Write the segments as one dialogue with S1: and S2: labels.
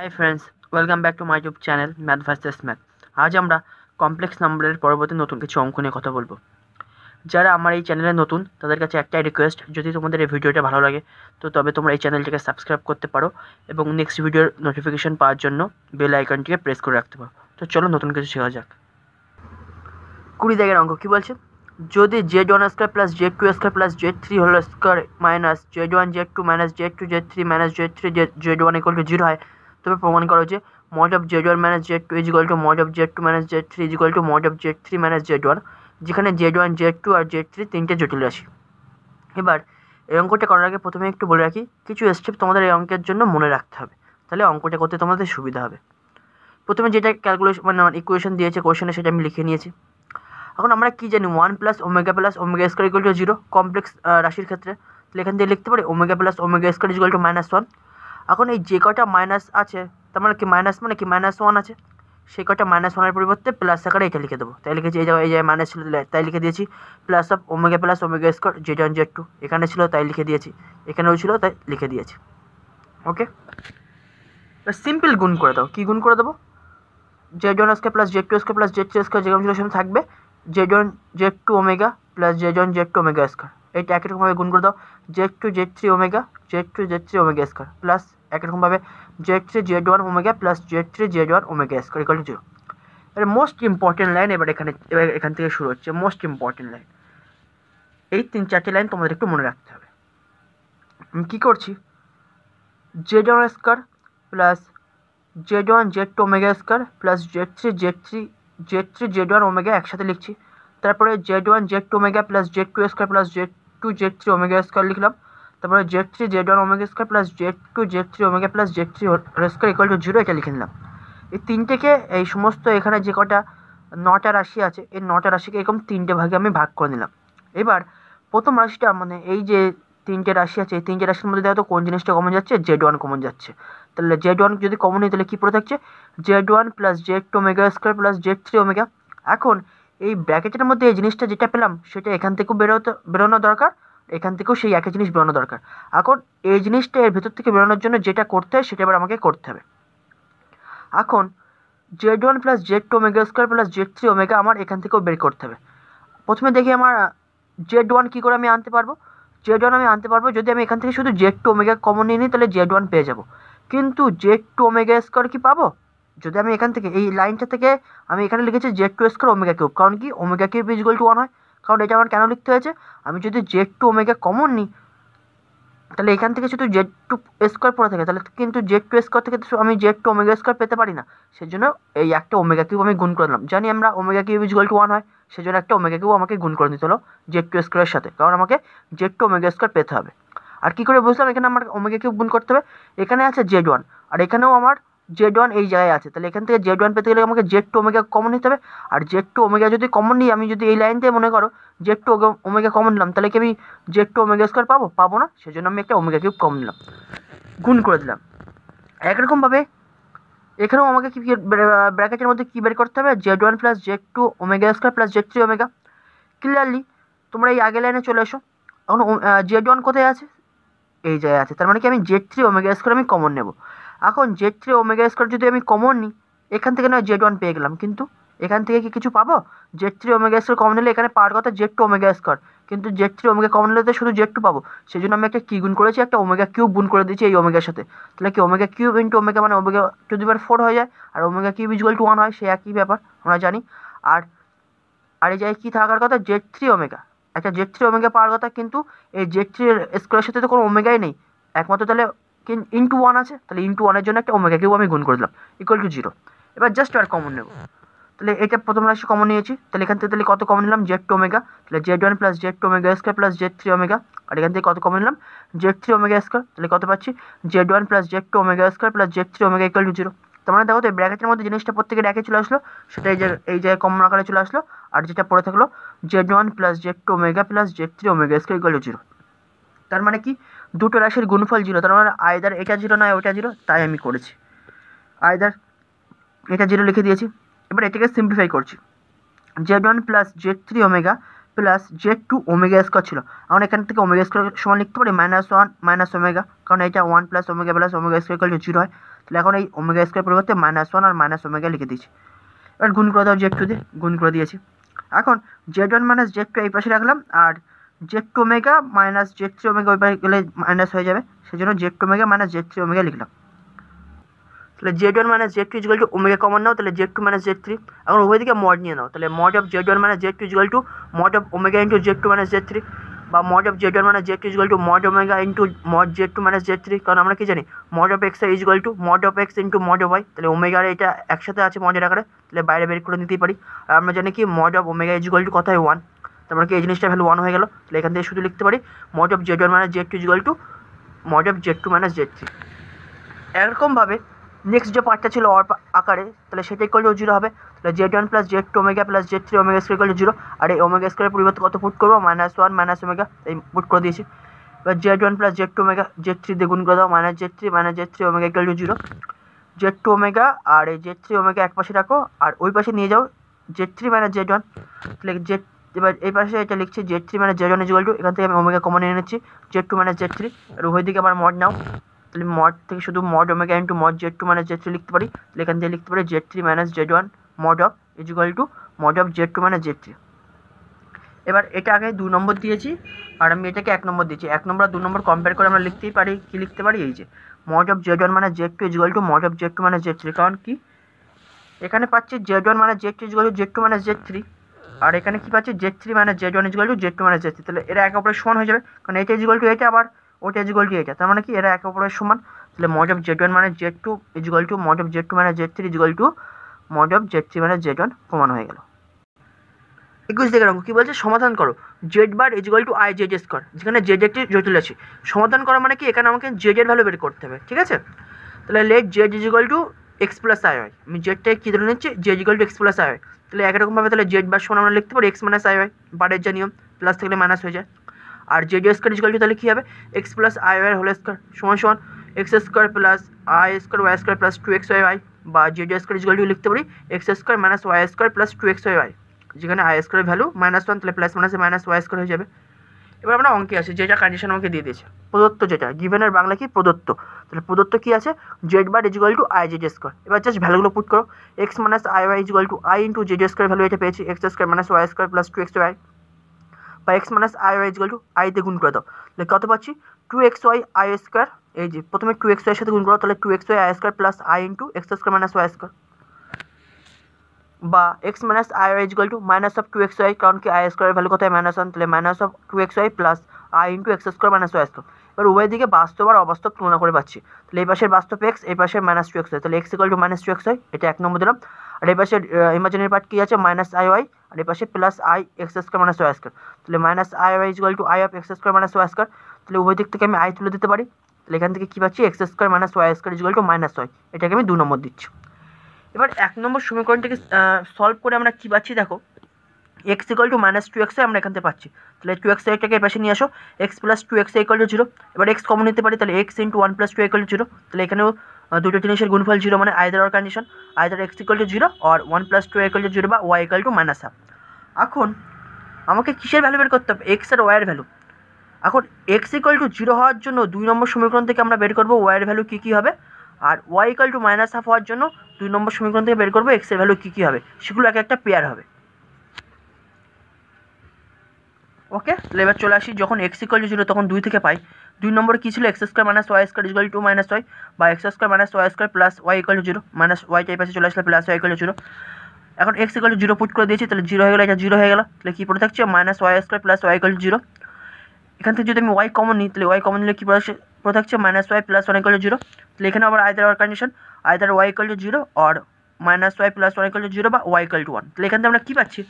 S1: Hi friends welcome back to my YouTube channel math versus math আজ আমরা complex নাম্বারের পরবর্তী নতুন কিছু অঙ্ক নিয়ে কথা বলব। যারা আমার এই চ্যানেলে নতুন, তাদের কাছে একটাই রিকোয়েস্ট যদি তোমাদের এই ভিডিওটা ভালো লাগে, তো তবে তোমরা এই চ্যানেলটিকে সাবস্ক্রাইব করতে পারো এবং নেক্সট ভিডিওর নোটিফিকেশন পাওয়ার জন্য বেল আইকনটিকে প্রেস করে রাখতে পারো। তো চলো নতুন কিছু শেখা যাক। কুড়ি দাগের অঙ্ক, কী বলছে? যদি Z one square plus Z two square plus Z three whole square minus Z one Z two minus Z two Z three minus Z three Z one equal to zero হয় তবে প্রমাণ করা যে mod of Z one minus Z two is equal to mod of Z two minus Z three is equal to mod of Z three minus Z one যেখানে Z one Z two আর Z three তিনটে জটিল রাশি। এবার, এই অঙ্কটা করার আগে প্রথমে একটু বলে রাখি, কিছু স্টেপ তোমাদের এই অঙ্কের জন্য মনে রাখতে হবে, তাহলে অঙ্কটা করতে তোমাদের সুবিধা হবে। প্রথমে যেটা ক্যালকুলেশন মানে ইকুয়েশন দিয়েছে কোয়েশনে সেটা আমি লিখে নিয়েছি। এখন আমরা কী জানি one plus omega plus omega square equal to zero complex রাশির ক্ষেত্রে। তাহলে এখান থেকে লিখতে পারি omega plus omega square equal to minus one এখন এই যে কটা মাইনাস আছে, তার মানে কি মাইনাস মানে কি মাইনাস ওয়ান আছে? সেই কটা মাইনাস ওয়ানের পরিবর্তে প্লাস আকারে এটা লিখে দেবো। তাই লিখেছি এই জায়গায় এই জায়গায় মাইনাস ছিল, তাই লিখে দিয়েছি plus of omega plus omega square Z one Z two এখানে ছিল, তাই লিখে দিয়েছি। এখানেও ছিল, তাই লিখে দিয়েছি। ওকে সিম্পল গুণ করে দাও। কী গুণ করে দেবো? Z one square plus Z two square plus Z three square যেরকম ছিল সেরকম থাকবে। Z one Z two omega plus Z one Z two omega square এইটা একই রকমভাবে গুণ করে দাও। Z two Z three omega Z two Z three omega square plus একই রকমভাবে Z three Z one omega plus Z three Z one omega square equal to zero এর most important line এবার এখানে, এবার এখান থেকে শুরু হচ্ছে মোস্ট ইম্পর্টেন্ট লাইন এই তিন চারটে লাইন তোমাদের একটু মনে রাখতে হবে। আমি কী করছি? Z one square plus Z one Z two omega square plus Z three Z three Z three Z one omega একসাথে লিখছি। তারপরে Z one Z two omega plus Z two square plus Z two Z three omega square লিখলাম। তারপরে Z three Z one omega square plus Z two Z three omega plus Z three square equal to zero এটা লিখে নিলাম। এই তিনটেকে, এই সমস্ত এখানে যে কটা নটা রাশি আছে, এই নটা রাশিকে এরকম তিনটে ভাগে আমি ভাগ করে নিলাম। এবার প্রথম রাশিটা মানে এই যে তিনটে রাশি আছে, এই তিনটে রাশির মধ্যে দেখো কোন জিনিসটা কমন যাচ্ছে? জেড ওয়ান কমন যাচ্ছে। তাহলে জেড ওয়ান যদি কমন নিই তাহলে কী পড়ে থাকছে Z one plus Z two omega square plus Z three omega এখন এই ব্র্যাকেটের মধ্যে এই জিনিসটা যেটা পেলাম, সেটা এখান থেকেও বেরোতে, বেরোনো দরকার। এখান থেকেও সেই একই জিনিস বেরোনো দরকার। এখন এই জিনিসটা এর ভেতর থেকে বেরোনোর জন্য যেটা করতে হয়, সেটা এবার আমাকে করতে হবে। এখন Z one plus Z two omega square plus Z three omega আমার এখান থেকেও বের করতে হবে। প্রথমে দেখি আমার জেড ওয়ান কী করে আমি আনতে পারব? জেড ওয়ান আমি আনতে পারব যদি আমি এখান থেকে শুধু জেড টু ওমেগা কমন নিয়ে নিই, তাহলে জেড ওয়ান পেয়ে যাব। কিন্তু জেড টু ওমেগা স্কোয়ার কি পাবো? যদি আমি এখান থেকে, এই লাইনটা থেকে আমি এখানে লিখেছি Z two square omega cube কারণ কি? Omega cube is equal to one হয়। কারণ এটা আমার কেন লিখতে হয়েছে? আমি যদি জেড টু ওমেগা কমন নিই, তাহলে এখান থেকে শুধু জেড টু স্কোয়ার পড়ে থাকে। তাহলে কিন্তু জেড টু স্কোয়ার থেকে আমি জেড টু ওমেগা স্কোয়ার পেতে পারি না। সেজন্য এই একটা ওমেগা কিউব আমি গুণ করে দিলাম জানি আমরা omega cube is to one হয়, সেজন্য একটা ওমেগা কিউব আমাকে গুণ করে দিতে হলো জেড টু স্কোয়ারের সাথে। কারণ আমাকে জেড টু ওমেগা স্কোয়ার পেতে হবে। আর কী করে বুঝলাম? এখানে আমার ওমেগা কিউব গুণ করতে হবে। এখানে আছে জেড ওয়ান আর এখানেও আমার জেড ওয়ান এই জায়গায় আছে। তাহলে এখান থেকে জেড ওয়ান পেতে গেলে আমাকে জেড টু ওমেগা কমন নিতে হবে। আর জেড টু ওমেগা যদি কমন নিই, আমি যদি এই লাইন দিয়ে মনে করো জেড টু ওমেগা কমন নিলাম, তাহলে কি আমি জেড টু ওমেগা স্কোয়ার পাবো? পাবো না। সেজন্য আমি একটা ওমেগা কিউব কমন নিলাম। গুণ করে দিলাম। একরকমভাবে এখানেও আমাকে কি ব্র্যাকেটের মধ্যে কী বের করতে হবে? Z one plus Z two omega square plus Z three omega clearly তোমরা এই আগের লাইনে চলে এসো। এখন জেড ওয়ান কোথায় আছে? এই জায়গায় আছে। তার মানে কি আমি জেড থ্রি ওমেগা স্কোয়ার আমি কমন নেব। এখন জেড থ্রি ওমেগা স্কোয়ার যদি আমি কমন নিই, এখান থেকে নয় জেড ওয়ান পেয়ে গেলাম। কিন্তু এখান থেকে কি কিছু পাবো? Z three omega square common নিলে এখানে পাওয়ার কথা জেড টু ওমেগা স্কোয়ার কিন্তু জেড থ্রি ওমেগা কমন নিলে তো শুধু জেড টু পাবো। সেই জন্য আমি একটা কী গুণ করেছি? একটা ওমেগা কিউব গুণ করে দিয়েছি এই ওমেগার সাথে। তাহলে কি ওমেগা কিউব ইন্টু ওমেগা মানে ওমেগা টু দি ফোর হয়ে যায়? আর omega cube equal to one হয়, সে একই ব্যাপার, আমরা জানি। আর আর এই জায়গায় কী থাকার কথা? জেড থ্রি ওমেগা একটা জেড থ্রি ওমেগা পাওয়ার কথা, কিন্তু এই জেড থ্রি স্কোয়ারের সাথে তো কোনো ওমেগাই নেই। একমাত্র তাহলে ইন্টু ওয়ান আছে, তাহলে ইন্টু ওয়ানের জন্য একটা ওমেগা কিউব আমি গুণ করে দিলাম ইকুয়াল টু জিরো এবার জাস্ট আর কমন নেব। তাহলে এটা প্রথম রাশি কমন নিয়েছি, তাহলে এখান থেকে তাহলে কত কমন নিলাম? জেড টু ওমেগা তাহলে Z one plus Z two omega square plus Z three omega আর এখান থেকে কত কমন নিলাম? জেড থ্রি ওমেগা স্কোয়ার তাহলে কত পাচ্ছি? Z one plus Z two omega square plus Z three omega equal to zero তার মানে দেখো তো ব্র্যাকেটের মধ্যে জিনিসটা প্রত্যেকের একে চলে আসলো, সেটা এই যে, এই জায়গায় কমন আকারে চলে আসলো, আর যেটা পড়ে থাকল Z one plus Z two omega plus Z three omega square equal to zero তার মানে কি? দুটো রাশির গুণফল জিরো। তার মানে আয়দার এটা জিরো নয় ওটা জিরো, তাই আমি করেছি। আয়দার এটা জিরো লিখে দিয়েছি। এবার এটাকে সিম্পলিফাই করছি। Z one plus Z three omega plus Z two omega square ছিল। এখন এখান থেকে ওমেগা স্কোয়ার সমান লিখতে পারি মাইনাস ওয়ান মাইনাস ওমেগা কারণ এটা one plus omega plus omega square zero হয়। তাহলে এখন এই ওমেগা স্কোয়ার পরিবর্তে মাইনাস ওয়ান আর মাইনাস ওমেগা লিখে দিয়েছি। এবার গুণ করে দাও জেড টু দিয়ে, গুণ করে দিয়েছি। এখন Z one minus Z two এই পাশে রাখলাম, আর Z two omega minus Z three omega ওই গেলে মাইনাস হয়ে যাবে। সেই জন্য Z two omega minus Z three omega লিখলাম। তাহলে Z one minus Z two equal to omega common নাও, তাহলে Z two minus Z three এখন উভয় দিকে মড নিয়ে নাও। তাহলে mod of Z one minus Z two equal to mod of omega into Z two minus Z three বা mod of Z one minus Z two equal to mod omega into mod Z two minus Z three কারণ আমরা কি জানি? Mod of X equal to mod of X into mod of Y তাহলে ওমেগার এটা একসাথে আছে মডের আকারে। তাহলে বাইরে বের করে নিতেই পারি। আর আমরা জানি কি? Mod of omega equal to কত হয় ওয়ান তারপরে কি এই জিনিসটা ভ্যালু ওয়ান হয়ে গেল? তাহলে এখান থেকে শুধু লিখতে পারি mod of Z one minus Z two equal to mod of Z two minus Z three এরকমভাবে নেক্সট যে পার্টটা ছিল অর আকারে, তাহলে সেটা ইকুয়াল টু জিরো হবে। তাহলে Z one plus Z two omega plus Z three omega square equal to zero আর এই ওমেগা স্কোয়ারের পরিবর্তে কত পুট করব? মাইনাস ওয়ান মাইনাস ওমেগা এই পুট করে দিয়েছি। এবার Z one plus Z two omega Z three দিয়ে গুণ করে দাও। Minus Z three minus Z three omega equal to zero Z two omega আর এই জেড থ্রি ওমেগা এক পাশে রাখো। আর ওই পাশে নিয়ে যাও। Z three minus Z one তাহলে জেড এবার, এই পাশে এটা লিখছি জেড থ্রি মানে জেড ওয়ান ইকুয়াল টু এখান থেকে আমি ওমেগা কমন নিয়ে নিচ্ছি Z two minus Z three আর ওই দিকে আবার মড নাও, তাহলে মড থেকে শুধু mod omega into mod Z two minus Z three লিখতে পারি, তাহলে এখান থেকে লিখতে পারি Z three minus Z one mod of equal to mod of Z two minus Z three এবার এটা আগে দু নম্বর দিয়েছি, আর আমি এটাকে এক নম্বর দিয়েছি, এক নম্বর আর দু নম্বর কম্পেয়ার করে আমরা লিখতেই পারি, কি লিখতে পারি, এই যে মড অফ জেড ওয়ান মানে Z two equal to mod of Z two মানে জেড থ্রি কারণ কি? এখানে পাচ্ছি জেড ওয়ান মানে Z two equal to Z two মানে জেড থ্রি আর এখানে কি পাচ্ছি? জেড থ্রি মানে Z one equal to Z two মানে জেড থ্রি তাহলে এরা একে অপরের সমান হয়ে যাবে। কারণ এটা ইকুয়াল টু এটা আবার ওটা ইকুয়াল টু এটা তার মানে কি? এরা একে অপরের সমান। তাহলে মড অফ জেড ওয়ান মানে Z two equal to mod of Z two মানে Z three equal to mod of Z three মানে জেড ওয়ান প্রমাণ হয়ে গেল। একুশ দিকের অঙ্ক, কী বলছে? সমাধান করো। Z bar equal to I Z square যেখানে জেড একটি জটিল আছে। সমাধান করা মানে কি? এখানে আমাকে জেড এর ভ্যালু বের করতে হবে। ঠিক আছে? তাহলে let Z equal to X plus I হয় আমি জেডটাকে কী ধরে নিচ্ছি? Z equal to X plus I হয় তাহলে একরকমভাবে তাহলে জেড বার সমান আমরা লিখতে পারি এক্স মাইনাস আই হয় বারের যা নিয়ম প্লাস থাকলে মাইনাস হয়ে যায়। আর জেড স্কোয়ার ইকুয়াল টু তাহলে কী হবে? X plus I Y whole square সমান সমান X square plus I square Y square plus two X Y Y বা জেড স্কোয়ার ইকুয়াল টু লিখতে পারি X square minus Y square plus two X Y Y যেখানে I স্কোয়ারের value minus one তাহলে plus মাইনাসে minus Y square হয়ে যাবে। এবার আমরা অঙ্কে আসি যেটা কন্ডিশন আমাকে দিয়ে দিয়েছে। প্রদত্ত যেটা গিভেনের বাংলা কি? প্রদত্ত। তাহলে প্রদত্ত কি আছে? Z bar equal to I Z square এবার জাস্ট ভ্যালুগুলো পুট করো। X minus I Y equal to I into Z square value এটা পেয়েছি। X square minus Y square plus two X Y বা X minus I Y equal to আইতে গুণ করে দাও। তাহলে কত পাচ্ছি? Two X Y I square এই যে, প্রথমে টু এক্স ওয়াইয়ের সাথে গুণ করো, তাহলে two X Y I square plus I into X square minus Y square বা X minus I Y equal to minus of two X Y কারণ কি আই স্কোয়ারের ভ্যালু কোথায় মাইনাস ওয়ান তাহলে minus of two X Y plus I into X square minus Y square এবার উভয় দিকে বাস্তব আর অবাস্তব তুলনা করে পাচ্ছি। তাহলে এই পাশের বাস্তব এক্স এই পাশের মাইনাস টু এক্স ওয়াই তাহলে X equal to minus two X Y এটা এক নম্বর দিলাম। আর এই পাশের ইমাজিনারি পার্ট কী আছে? মাইনাস আই ওয়াই আর এই পাশে plus i x square minus y square তাহলে minus i y equal to i of x square minus y square তাহলে উভয় দিক থেকে আমি আই তুলে দিতে পারি। তাহলে এখান থেকে কী পাচ্ছি? X square minus y square equal to minus y এটাকে আমি দু নম্বর দিচ্ছি। এবার এক নম্বর সমীকরণটাকে সলভ করে আমরা কী পাচ্ছি দেখো? X equal to minus two x আমরা এখান থেকে পাচ্ছি। তাহলে টু এক্স এটাকে পাশে নিয়ে আসো। X plus two x equal to zero এবার এক্স কমন নিতে পারি, তাহলে x into one plus two equal to zero তাহলে এখানেও দুটো জিনিসের গুণফল জিরো মানে either or condition either x equal to zero R one plus two equal to zero বা y equal to minus half এখন, আমাকে কিসের ভ্যালু বের করতে হবে? এক্স আর ওয়াইয়ের ভ্যালু এখন এক্স ইকাল টু জিরো হওয়ার জন্য দুই নম্বর সমীকরণ থেকে আমরা বের করব ওয়াইয়ের ভ্যালু কী কী হবে? আর y equal to minus half হওয়ার জন্য দুই নম্বর সমীকরণ থেকে বের করব এক্সের ভ্যালু কী কী হবে? সেগুলো এক একটা পেয়ার হবে। ওকে এবার চলে আসি, যখন এক্স ইকাল টু জিরো তখন দুই থেকে পাই। দুই নম্বরে কী ছিল? X square minus y square equal to minus y বা x square minus y square plus y equal zero minus y টাই পাশে চলে আসলে প্লাস ওয়াই ইকুয়াল জিরো এখন এক্স ইকুয়াল জিরো পুট করে দিয়েছি, তাহলে জিরো হয়ে গেলো, এটা জিরো হয়ে গেলো। তাহলে কী পড়ে থাকছে? Minus y square plus y equal zero এখান থেকে যদি আমি ওয়াই কমন নিই, তাহলে ওয়াই কমন নিলে কী পড়ে পড়ে থাকছে minus y plus one equal to zero তাহলে আবার either or condition either y equal to zero R minus y plus one equal to zero বা ওয়াই ইকুয়াল টু ওয়ান তাহলে এখান থেকে আমরা কী পাচ্ছি?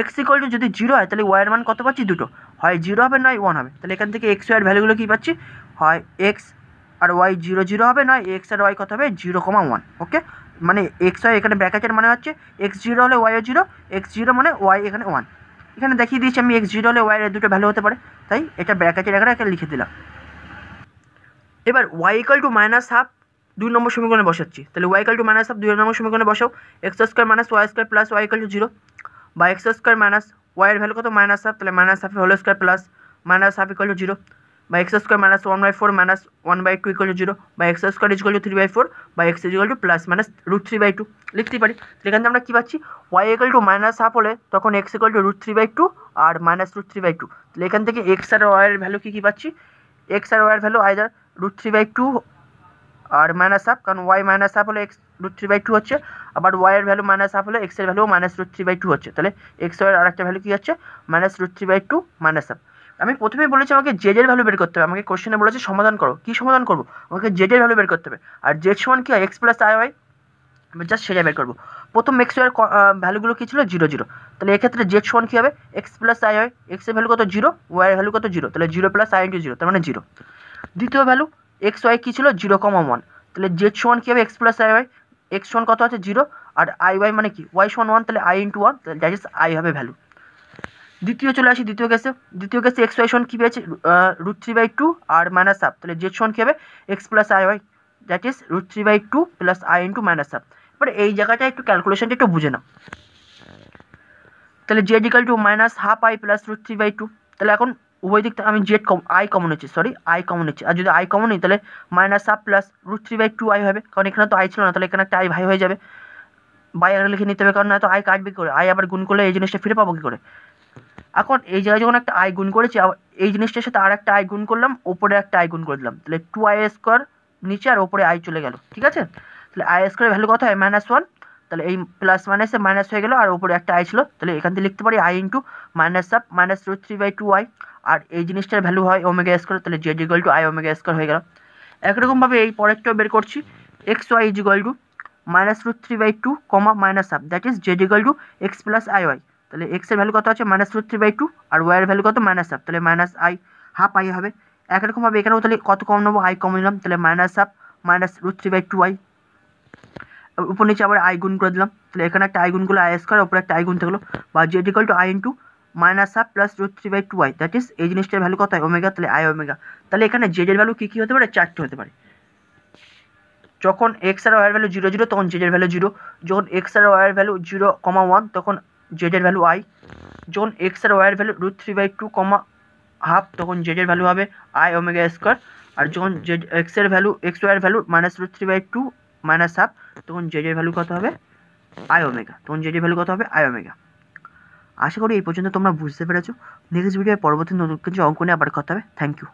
S1: এক্স ইকুয়াল টু যদি জিরো হয়, তাহলে ওয়াইয়ের মান কত পাচ্ছি? দুটো। হয় জিরো হবে, নয় ওয়ান হবে। তাহলে এখান থেকে এক্স ওয়াইয়ের ভ্যালুগুলো কী পাচ্ছি? হয় এক্স আর ওয়াই জিরো জিরো হবে, নয় এক্স আর ওয়াই কত হবে? জিরো কমা ওয়ান ওকে মানে এক্স ওয়াই এখানে ব্র্যাকেটের মানে হচ্ছে এক্স জিরো হলে ওয়াইও জিরো এক্স জিরো মানে ওয়াই এখানে ওয়ান এখানে দেখিয়ে দিয়েছি আমি এক্স জিরো হলে ওয়াইয়ের দুটো ভ্যালু হতে পারে। তাই এটা ব্র্যাকেটের আকারে এখানে লিখে দিলাম। এবার y equal to minus half দুই নম্বর সমীকরণে বসাচ্ছি। তাহলে y equal to minus half দুই নম্বর সমীকরণে বসাও। X square minus y square plus y equal to zero বা এক্স স্কোয়ার মাইনাস ওয়াইয়ের ভ্যালু কত? মাইনাস হাফ তাহলে মাইনাস হাফের whole square plus minus half equal to zero বা x square minus one by four minus one by two equal to zero বা x square equal to three by four বা x equal to plus minus root three by two লিখতেই পারি। তাহলে এখান থেকে আমরা কী পাচ্ছি? Y equal to minus half হলে তখন x equal to root three by two R minus root three by two তাহলে এখান থেকে এক্স আর ওয়াইয়ের ভ্যালু কী কী পাচ্ছি? এক্স আর ওয়াইয়ের value either root three by two R minus half কারণ ওয়াই মাইনাস হাফ হলে x root three by two হচ্ছে, আবার ওয়াইয়ের ভ্যালু মাইনাস হাফ হলে এক্সের value minus root three by two হচ্ছে। তাহলে এক্স ওয়াইয়ের আরেকটা ভ্যালু কী হচ্ছে? Minus root three by two minus half আমি প্রথমেই বলেছি আমাকে জেডের ভ্যালু বের করতে হবে। আমাকে কোশ্চেনে বলেছে, সমাধান করো। কী সমাধান করব? আমাকে জেডের ভ্যালু বের করতে হবে। আর জেড সমান কী হয়? এক্স প্লাস আই ওয়াই আমি জাস্ট সেটা বের করব। প্রথম এক্স ওয়াইয়ের ভ্যালুগুলো কী ছিল? জিরো জিরো তাহলে এক্ষেত্রে জেড সমান কী হবে? এক্স প্লাস আই ওয়াই এক্সের ভ্যালু কত? জিরো ওয়াইয়ের ভ্যালু কত? জিরো তাহলে zero plus i into zero তার মানে জিরো দ্বিতীয় ভ্যালু এক্স ওয়াই কী ছিল? জিরো কমা ওয়ান তাহলে জেড সমান কী হবে? X plus i y x সমান কত আছে? জিরো আর আই ওয়াই মানে কি? ওয়াই সমান ওয়ান তাহলে আই ইন্টু ওয়ান তাহলে দ্যাট ইজ আই হবে ভ্যালু দ্বিতীয় চলে আসি দ্বিতীয় কেসে দ্বিতীয় কেসে এক্স ওয়াই সমান কী পেয়েছে? রুট থ্রি বাই টু আর মাইনাস হাফ তাহলে জেড সমান কী হবে? X plus i y that is root three by two plus i into minus half এবার এই জায়গাটা একটু ক্যালকুলেশনটা একটু বুঝে নাও। তাহলে z equal to minus half i plus root three by two তাহলে এখন উভয় দিক থেকে আমি জেড কম আই কমন হচ্ছে সরি আই কমন হচ্ছে আর যদি আই কমন নিই, তাহলে minus half plus root three by two i হবে, কারণ এখানে তো আই ছিল না, তাহলে এখানে একটা আই ভাই হয়ে যাবে। বাই আগে লিখে নিতে হবে, কারণ না তো আই কাটবে কী করে? আই আবার গুণ করলে এই জিনিসটা ফিরে পাবো কী করে? এখন এই জায়গায় যখন একটা আই গুণ করেছি এই জিনিসটার সাথে আর একটা আই গুণ করলাম, ওপরে একটা আই গুণ করে দিলাম। তাহলে টু আই স্কোয়ার নিচে আর ওপরে আই চলে গেল, ঠিক আছে? তাহলে আই স্কোয়ারের ভ্যালু কত হয়? মাইনাস ওয়ান তাহলে এই প্লাস মাইনাসে মাইনাস হয়ে গেলো, আর ওপরে একটা আই ছিল। তাহলে এখান থেকে লিখতে পারি i into minus half minus root three by two i আর এই জিনিসটার ভ্যালু হয় ওমেগা স্কোয়ার তাহলে z equal to i omega square হয়ে গেল। একরকমভাবে এই পরেরটাও বের করছি। X y is equal to minus root three by two comma minus half that is z equal to x plus i y তাহলে এক্সের ভ্যালু কত আছে? Minus root three by two আর ওয়াইয়ের ভ্যালু কত? মাইনাস আপ তাহলে minus i half i হবে। একরকমভাবে এখানেও তাহলে কত কম নেব? আই কম নিলাম, তাহলে minus half minus root three by two i উপর নিচে আবার আই গুণ করে দিলাম, তাহলে এখানে একটা আই গুণ করলে আই স্কোয়ার উপরে একটা আই গুণ থাকল, বা z equal to i into minus half plus root three by two i that is এই জিনিসটার ভ্যালু কত হয় ওমেগা তাহলে আই ওমেগা তাহলে এখানে জেডের ভ্যালু কী কী হতে পারে চারটে হতে পারে যখন এক্স আর ওয়াইয়ের ভ্যালু জিরো জিরো তখন জেডের ভ্যালু জিরো যখন এক্স আর ওয়াইয়ের ভ্যালু জিরো কমা ওয়ান তখন জেডের ভ্যালু আই যখন এক্স আর ওয়াইয়ের value root three by two comma half তখন জেডের ভ্যালু হবে আই ওমেগা স্কোয়ার আর যখন জেড এক্সের ভ্যালু এক্স ওয়াইয়ের value minus root three by two minus half তখন জেডের ভ্যালু কত হবে আই ওমেগা তখন জেডের ভ্যালু কত হবে আই ওমেগা আশা করি এই পর্যন্ত তোমরা বুঝতে পেরেছ। নেক্সট ভিডিওর পরবর্তী নতুন কিছু অঙ্ক নিয়ে আবার কথা হবে। Thank you